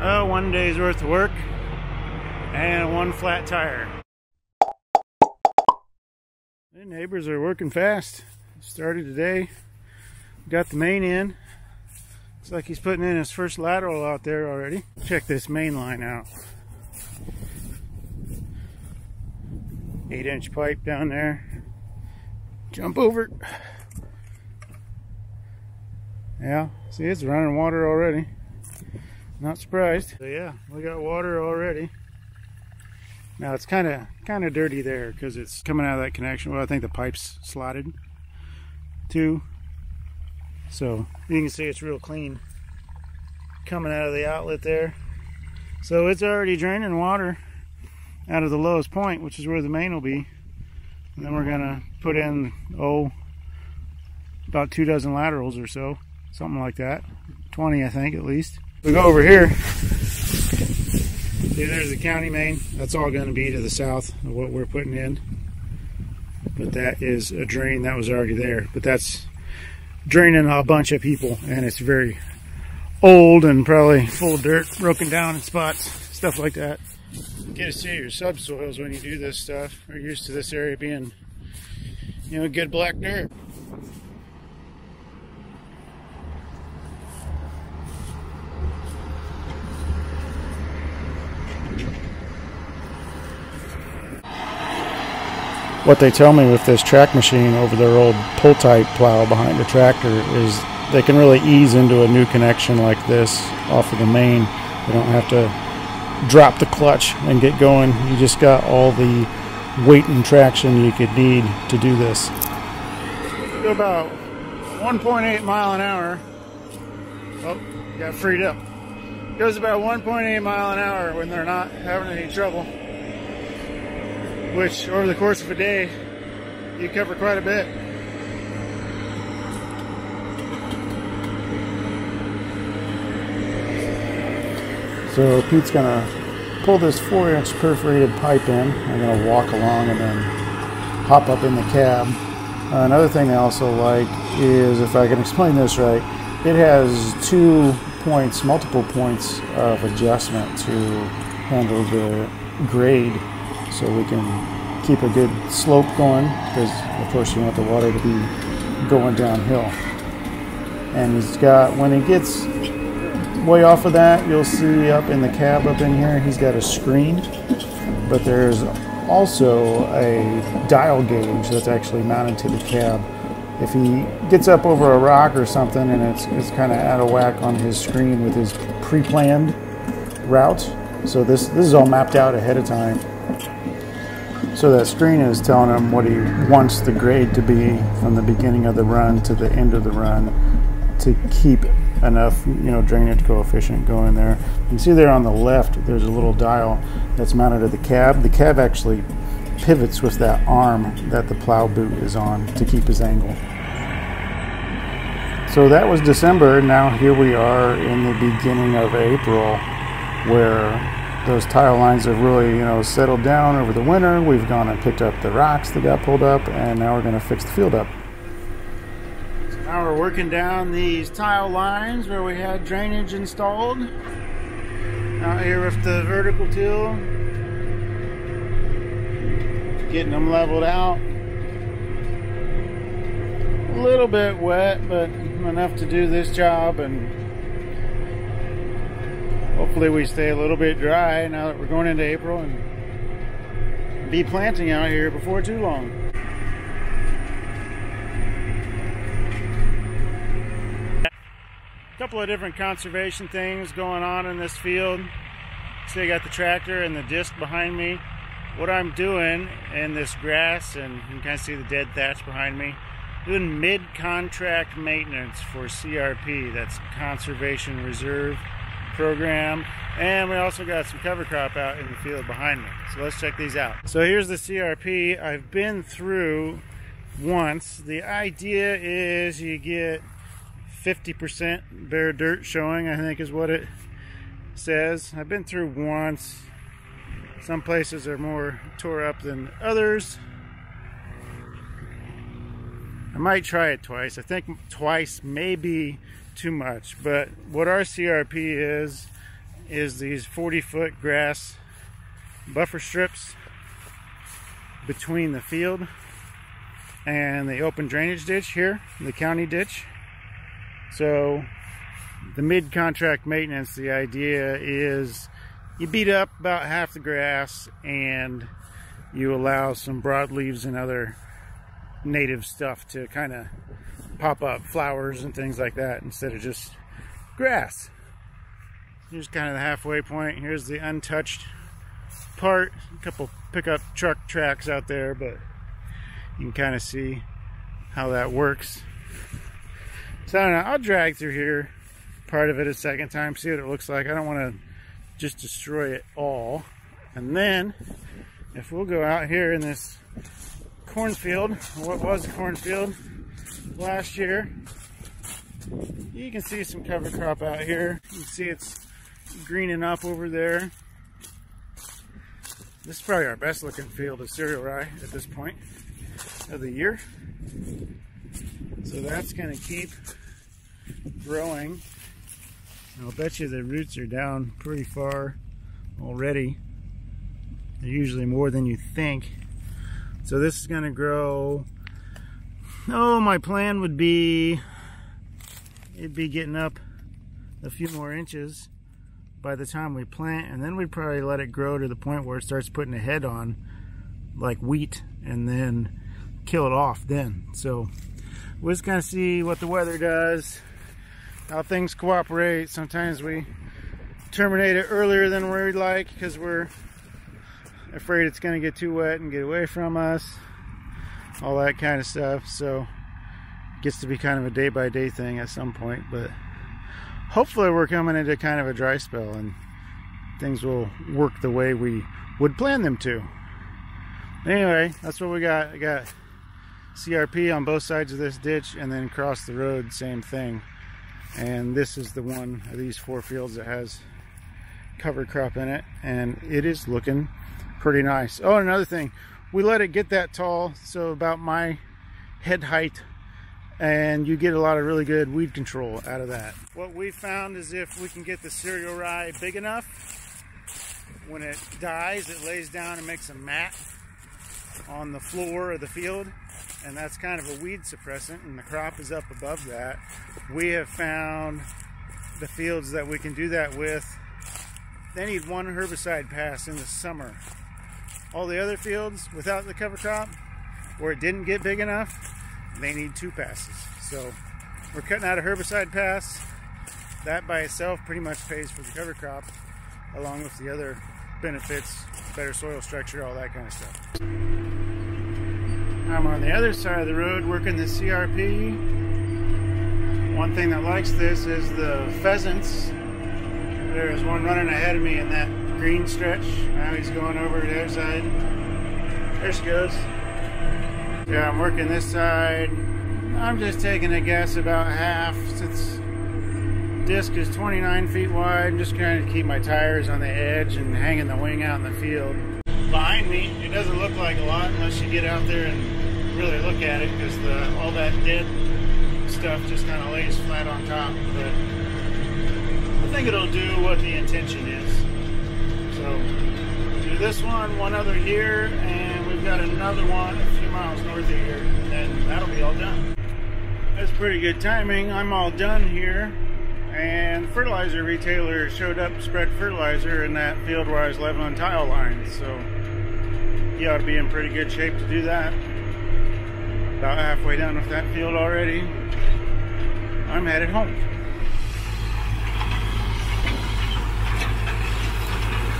Oh, one day's worth of work and one flat tire. The neighbors are working fast. Started today. Got the main in. Looks like he's putting in his first lateral out there already. Check this main line out. Eight inch pipe down there. Jump over. Yeah, see it's running water already. Not surprised. So yeah, we got water already. Now it's kind of kind of dirty there because it's coming out of that connection. Well, I think the pipe's slotted too. So you can see it's real clean coming out of the outlet there. So it's already draining water out of the lowest point, which is where the main will be. And then we're gonna put in, oh, about two dozen laterals or so, something like that. 20, I think, at least. We go over here. See, there's the county main. That's all going to be to the south of what we're putting in. But that is a drain that was already there. But that's draining a bunch of people, and it's very old and probably full of dirt, broken down in spots, stuff like that. Get to see your subsoils when you do this stuff. We're used to this area being, you know, good black dirt. What they tell me with this track machine over their old pull type plow behind the tractor is they can really ease into a new connection like this off of the main. They don't have to drop the clutch and get going. You just got all the weight and traction you could need to do this. Go about 1.8 mile an hour. Oh, got freed up. Goes about 1.8 mile an hour when they're not having any trouble which over the course of a day, you cover quite a bit. So Pete's gonna pull this four inch perforated pipe in. I'm gonna walk along and then hop up in the cab. Uh, another thing I also like is, if I can explain this right, it has two points, multiple points of adjustment to handle the grade so we can keep a good slope going because of course you want the water to be going downhill. And he's got when it gets way off of that you'll see up in the cab up in here he's got a screen. But there's also a dial gauge that's actually mounted to the cab. If he gets up over a rock or something and it's, it's kind of out of whack on his screen with his pre-planned route. So this this is all mapped out ahead of time so that screen is telling him what he wants the grade to be from the beginning of the run to the end of the run to keep enough, you know, drainage coefficient going there. You can see there on the left, there's a little dial that's mounted to the cab. The cab actually pivots with that arm that the plow boot is on to keep his angle. So that was December. Now here we are in the beginning of April where those tile lines have really, you know, settled down over the winter. We've gone and picked up the rocks that got pulled up, and now we're going to fix the field up. So now we're working down these tile lines where we had drainage installed. Out here with the vertical till, getting them leveled out. A little bit wet, but enough to do this job and hopefully we stay a little bit dry now that we're going into April and be planting out here before too long. A couple of different conservation things going on in this field. See I got the tractor and the disc behind me. What I'm doing in this grass, and you can kind of see the dead thatch behind me, doing mid-contract maintenance for CRP, that's Conservation Reserve program. And we also got some cover crop out in the field behind me. So let's check these out. So here's the CRP I've been through once. The idea is you get 50% bare dirt showing, I think is what it says. I've been through once. Some places are more tore up than others. I might try it twice. I think twice may be too much. But what our CRP is, is these 40 foot grass buffer strips between the field and the open drainage ditch here, the county ditch. So the mid-contract maintenance, the idea is you beat up about half the grass and you allow some broadleaves and other native stuff to kind of pop up flowers and things like that instead of just grass. Here's kind of the halfway point. Here's the untouched part. A couple pickup truck tracks out there, but you can kind of see how that works. So I don't know, I'll drag through here part of it a second time, see what it looks like. I don't want to just destroy it all. And then, if we'll go out here in this cornfield, what was cornfield last year, you can see some cover crop out here. You can see it's greening up over there. This is probably our best looking field of cereal rye at this point of the year. So that's going to keep growing. I'll bet you the roots are down pretty far already. They're usually more than you think. So this is going to grow. Oh, my plan would be it'd be getting up a few more inches by the time we plant and then we'd probably let it grow to the point where it starts putting a head on like wheat and then kill it off then. So we'll just of see what the weather does how things cooperate. Sometimes we terminate it earlier than we'd like because we're afraid it's to get too wet and get away from us all that kind of stuff so it gets to be kind of a day by day thing at some point but hopefully we're coming into kind of a dry spell and things will work the way we would plan them to. Anyway, that's what we got. I got CRP on both sides of this ditch and then across the road, same thing. And this is the one of these four fields that has cover crop in it and it is looking pretty nice. Oh, another thing, we let it get that tall, so about my head height and you get a lot of really good weed control out of that. What we found is if we can get the cereal rye big enough, when it dies, it lays down and makes a mat on the floor of the field, and that's kind of a weed suppressant, and the crop is up above that. We have found the fields that we can do that with, they need one herbicide pass in the summer. All the other fields without the cover crop, where it didn't get big enough, they need two passes. So we're cutting out a herbicide pass. That by itself pretty much pays for the cover crop, along with the other benefits, better soil structure, all that kind of stuff. I'm on the other side of the road working the CRP. One thing that likes this is the pheasants. There's one running ahead of me in that green stretch. Now he's going over the other side. There she goes. Yeah, I'm working this side. I'm just taking a guess about half since disc is 29 feet wide. I'm just trying to keep my tires on the edge and hanging the wing out in the field. Behind me, it doesn't look like a lot unless you get out there and really look at it because all that dead stuff just kind of lays flat on top. But I think it'll do what the intention is. This one, one other here, and we've got another one a few miles north of here, and that'll be all done. That's pretty good timing. I'm all done here, and the fertilizer retailer showed up spread fertilizer in that field where I was leveling tile lines, so he ought to be in pretty good shape to do that. About halfway done with that field already. I'm headed home.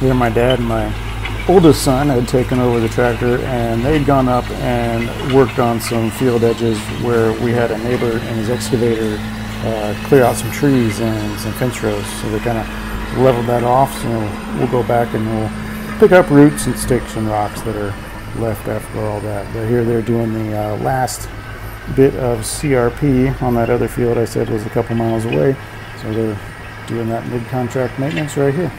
Here my dad and my oldest son had taken over the tractor and they'd gone up and worked on some field edges where we had a neighbor and his excavator uh, clear out some trees and some fence rows. So they kind of leveled that off. So we'll go back and we'll pick up roots and sticks and rocks that are left after all that. But here they're doing the uh, last bit of CRP on that other field I said was a couple miles away. So they're doing that mid-contract maintenance right here.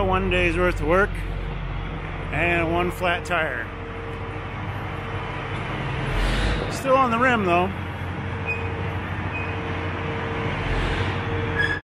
about one day's worth of work and one flat tire. Still on the rim though.